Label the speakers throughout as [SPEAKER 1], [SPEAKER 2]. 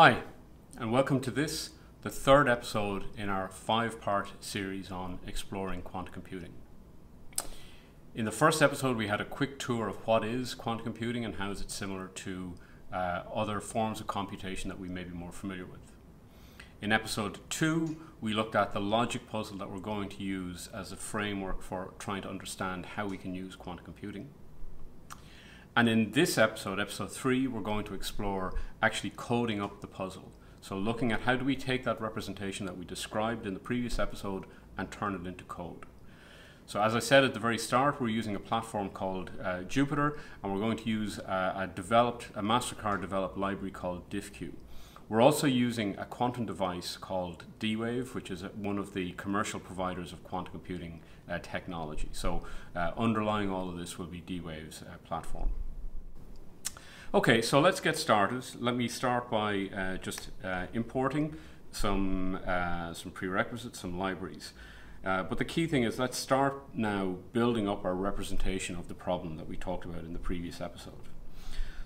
[SPEAKER 1] Hi, and welcome to this, the third episode in our five part series on exploring quantum computing. In the first episode, we had a quick tour of what is quantum computing and how is it similar to uh, other forms of computation that we may be more familiar with. In episode two, we looked at the logic puzzle that we're going to use as a framework for trying to understand how we can use quantum computing. And in this episode, episode three, we're going to explore actually coding up the puzzle. So looking at how do we take that representation that we described in the previous episode and turn it into code. So as I said at the very start, we're using a platform called uh, Jupyter, and we're going to use uh, a developed, a MasterCard developed library called DiffQ. We're also using a quantum device called D-Wave, which is one of the commercial providers of quantum computing uh, technology. So uh, underlying all of this will be D-Wave's uh, platform. Okay, so let's get started. Let me start by uh, just uh, importing some, uh, some prerequisites, some libraries. but the key thing is let's start now building up our representation of the problem that we talked about in the previous episode.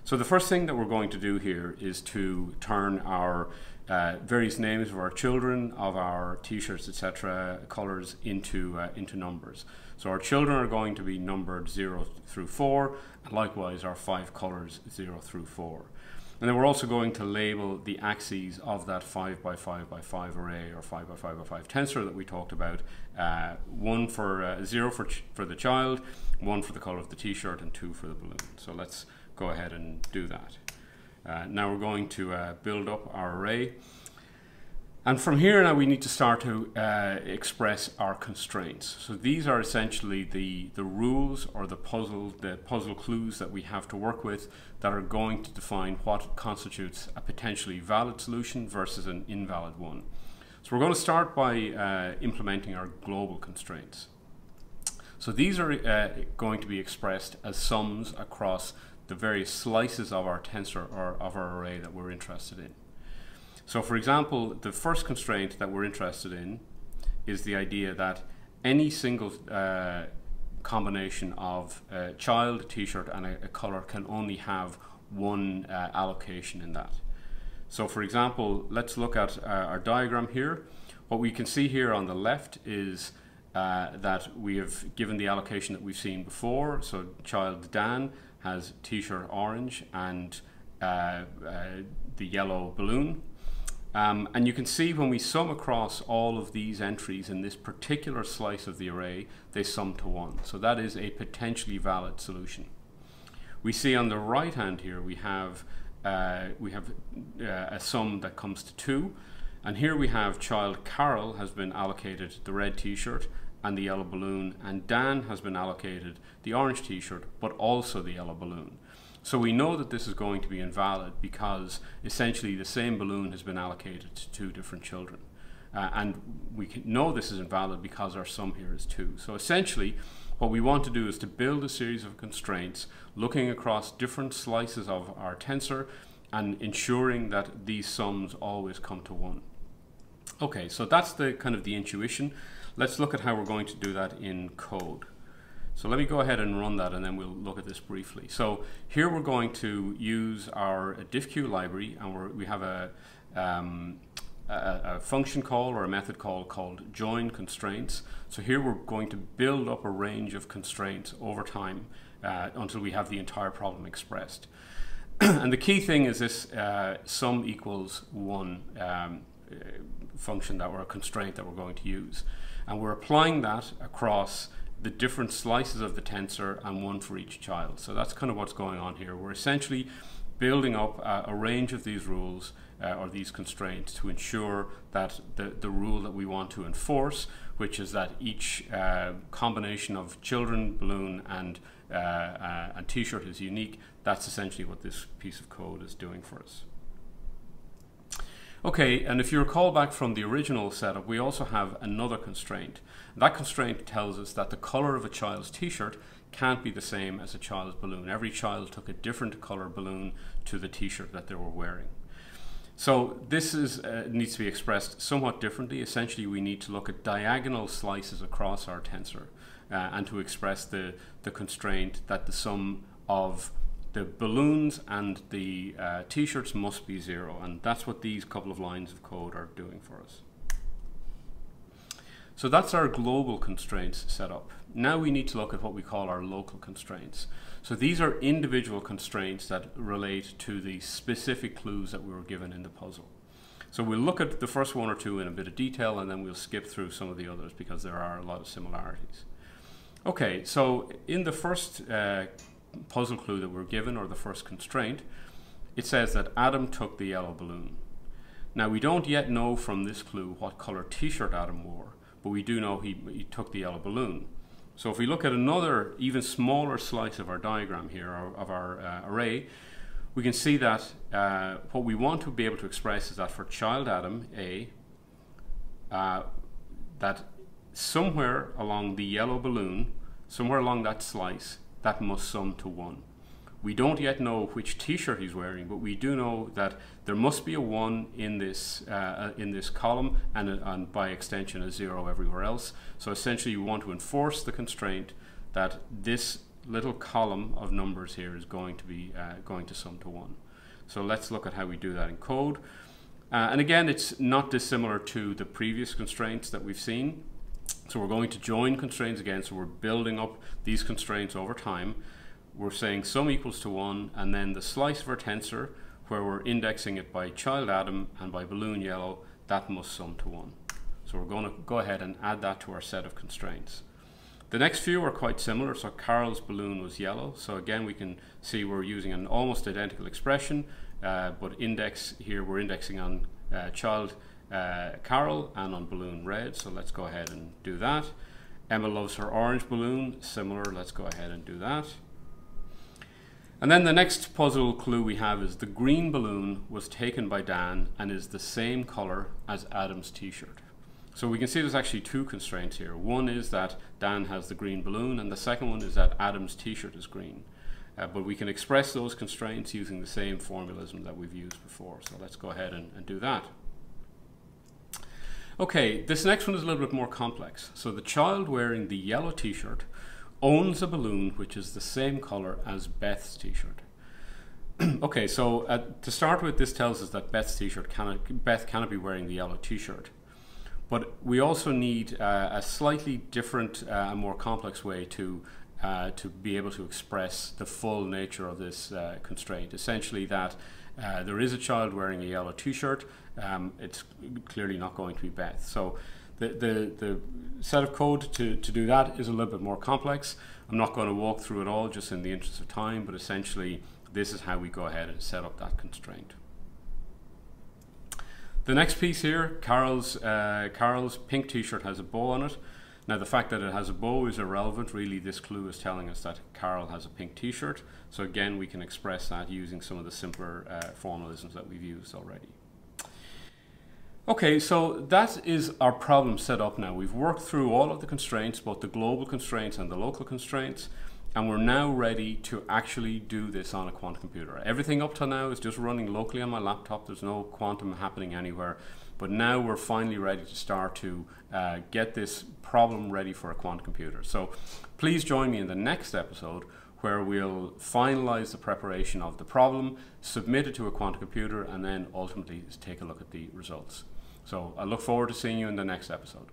[SPEAKER 1] So the first thing that we're going to do here is to turn our uh, various names of our children, of our t-shirts, etc., colors into, uh, into numbers. So our children are going to be numbered 0 through 4, and likewise our five colors 0 through 4. And then we're also going to label the axes of that 5 by 5 by 5 array or 5 by 5 by 5 tensor that we talked about. Uh, one for uh, 0 for, for the child, one for the color of the t-shirt, and two for the balloon. So let's go ahead and do that. Uh, now we're going to uh, build up our array. And from here now we need to start to uh, express our constraints. So these are essentially the, the rules or the puzzle, the puzzle clues that we have to work with that are going to define what constitutes a potentially valid solution versus an invalid one. So we're going to start by uh, implementing our global constraints. So these are uh, going to be expressed as sums across the various slices of our tensor or of our array that we're interested in. So for example, the first constraint that we're interested in is the idea that any single uh, combination of a child, t-shirt and a, a, color can only have one uh, allocation in that. So for example, let's look at uh, our diagram here. What we can see here on the left is uh, that we have given the allocation that we've seen before. So child Dan has t-shirt orange and uh, uh, the yellow balloon. Um, and you can see when we sum across all of these entries in this particular slice of the array, they sum to one. So that is a potentially valid solution. We see on the right hand here, we have, uh, we have uh, a sum that comes to two. And here we have child Carol has been allocated the red t-shirt and the yellow balloon, and Dan has been allocated the orange t-shirt, but also the yellow balloon. So we know that this is going to be invalid because essentially the same balloon has been allocated to two different children. Uh, and we know this is invalid because our sum here is 2. So essentially, what we want to do is to build a series of constraints looking across different slices of our tensor and ensuring that these sums always come to 1. Okay, so that's the kind of the intuition. Let's look at how we're going to do that in code. So let me go ahead and run that and then we'll look at this briefly. So here we're going to use our diffq library and we have a, um, a, a, function call or a method call called join constraints. So here we're going to build up a range of constraints over time uh, until we have the entire problem expressed. and the key thing is this uh, sum equals one um, uh, function that we're a constraint that we're going to use. And we're applying that across the different slices of the tensor and one for each child. So that's kind of what's going on here. We're essentially building up uh, a range of these rules uh, or these constraints to ensure that the, the rule that we want to enforce, which is that each uh, combination of children, balloon, and, uh, uh, and t-shirt is unique, that's essentially what this piece of code is doing for us. Okay, and if you recall back from the original setup, we also have another constraint. That constraint tells us that the color of a child's t-shirt can't be the same as a child's balloon. Every child took a different color balloon to the t-shirt that they were wearing. So this is, uh, needs to be expressed somewhat differently. Essentially, we need to look at diagonal slices across our tensor uh, and to express the, the constraint that the sum of the balloons and the uh, t-shirts must be zero and that's what these couple of lines of code are doing for us. So that's our global constraints set up. Now we need to look at what we call our local constraints. So these are individual constraints that relate to the specific clues that we were given in the puzzle. So we'll look at the first one or two in a bit of detail and then we'll skip through some of the others because there are a lot of similarities. Okay, so in the first uh, puzzle clue that we're given, or the first constraint, it says that Adam took the yellow balloon. Now we don't yet know from this clue what color t-shirt Adam wore, but we do know he, he took the yellow balloon. So if we look at another even smaller slice of our diagram here, of our uh, array, we can see that uh, what we want to be able to express is that for child Adam, A, uh, that somewhere along the yellow balloon, somewhere along that slice, that must sum to 1. We don't yet know which t-shirt he's wearing, but we do know that there must be a 1 in this, uh, in this column and, a, and by extension a 0 everywhere else. So essentially you want to enforce the constraint that this little column of numbers here is going to be uh, going to sum to 1. So let's look at how we do that in code. Uh, and again, it's not dissimilar to the previous constraints that we've seen. So we're going to join constraints again. So we're building up these constraints over time. We're saying sum equals to 1, and then the slice of our tensor, where we're indexing it by child Adam and by balloon yellow, that must sum to 1. So we're going to go ahead and add that to our set of constraints. The next few are quite similar. So Carol's balloon was yellow. So again, we can see we're using an almost identical expression, uh, but index here, we're indexing on uh, child uh, Carol and on balloon red. So let's go ahead and do that. Emma loves her orange balloon, similar. Let's go ahead and do that. And then the next puzzle clue we have is the green balloon was taken by Dan and is the same color as Adam's t-shirt. So we can see there's actually two constraints here. One is that Dan has the green balloon and the second one is that Adam's t-shirt is green. Uh, but we can express those constraints using the same formalism that we've used before. So let's go ahead and, and do that. Okay, this next one is a little bit more complex. So the child wearing the yellow t-shirt owns a balloon which is the same color as Beth's t-shirt. okay, so uh, to start with, this tells us that Beth's t-shirt cannot, Beth cannot be wearing the yellow t-shirt. But we also need uh, a slightly different uh, and more complex way to uh, to be able to express the full nature of this uh, constraint. Essentially, that uh, there is a child wearing a yellow T-shirt. Um, it's clearly not going to be Beth. So the, the, the set of code to, to do that is a little bit more complex. I'm not going to walk through it all just in the interest of time, but essentially this is how we go ahead and set up that constraint. The next piece here, Carol's, uh, Carol's pink t-shirt has a bow on it. Now the fact that it has a bow is irrelevant. Really this clue is telling us that Carol has a pink t-shirt. So again we can express that using some of the simpler uh, formalisms that we've used already. Okay, so that is our problem set up now. We've worked through all of the constraints, both the global constraints and the local constraints, and we're now ready to actually do this on a quantum computer. Everything up to now is just running locally on my laptop. There's no quantum happening anywhere. But now we're finally ready to start to uh, get this problem ready for a quantum computer. So please join me in the next episode where we'll finalize the preparation of the problem, submit it to a quantum computer, and then ultimately take a look at the results. So I look forward to seeing you in the next episode.